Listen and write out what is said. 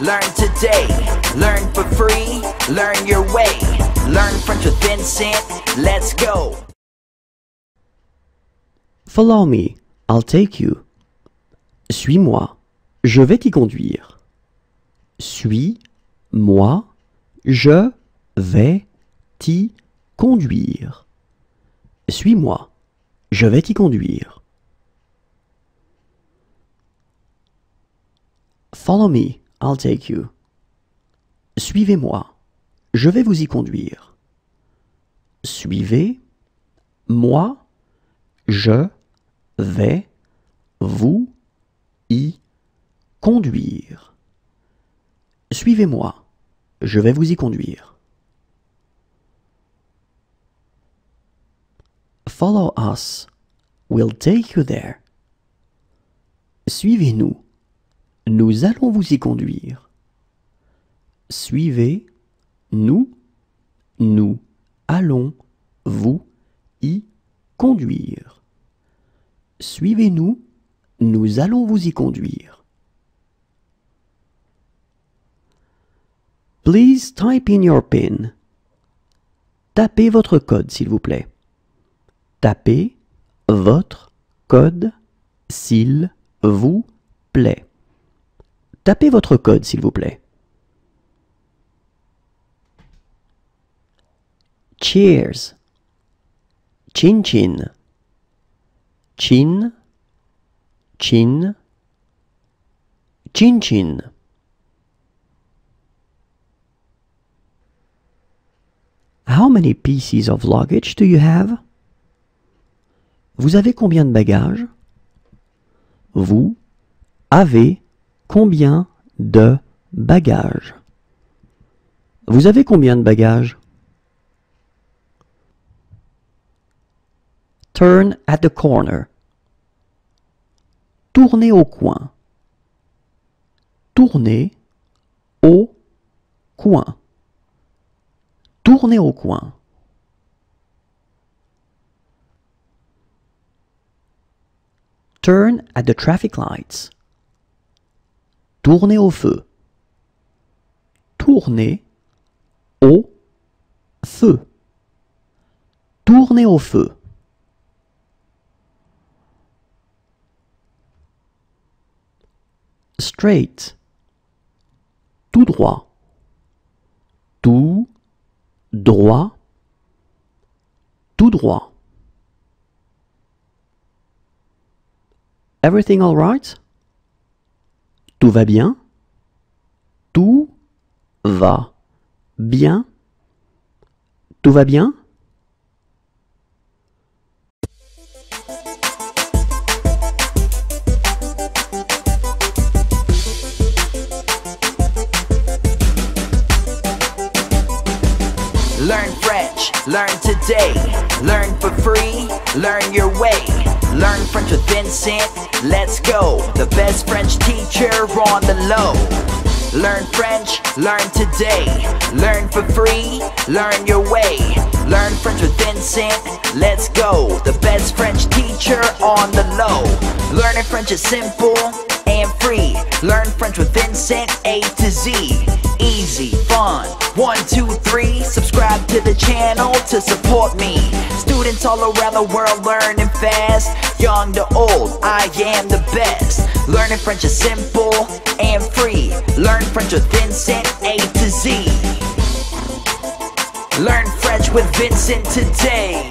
learn today. Learn for free, learn your way. Learn French with Vincent, let's go. Follow me, I'll take you. Suis-moi, je vais t'y conduire. Suis-moi, je vais t'y conduire. Suis-moi, je vais t'y conduire. Follow me, I'll take you. Suivez-moi, je vais vous y conduire. Suivez, moi, je vais vous y conduire. Suivez-moi, je vais vous y conduire. Follow us, we'll take you there. Suivez-nous, nous allons vous y conduire. Suivez, nous, nous allons vous y conduire. Suivez-nous, nous allons vous y conduire. Please type in your PIN. Tapez votre code, s'il vous plaît. Tapez votre code, s'il vous plaît. Tapez votre code, s'il vous plaît. Cheers. Chin chin. Chin. Chin. Chin chin. How many pieces of luggage do you have? Vous avez combien de bagages? Vous avez combien de bagages? Vous avez combien de bagages? Turn at the corner. Tournez au coin. Tournez au coin. Tournez au coin. Turn at the traffic lights. Tournez au feu. Tournez au feu. Tournez au feu. Straight. Tout droit. Tout droit. Tout droit. Everything all right? Tout va bien? Tout va bien? Tout va bien? Learn French, learn today. Learn for free, learn your way. Learn French with Vincent, let's go. The best French teacher on the low. Learn French, learn today. Learn for free, learn your way. Learn French with Vincent, let's go. The best French teacher on the low. Learning French is simple and free. Learn French with Vincent, A to Z. Easy, fun. One, two, three. Subscribe to the channel to support me. Students all around the world learning fast. Young to old, I am the best. Learning French is simple and free. Learn French with Vincent, A to Z. Learn French with Vincent today.